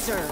serve.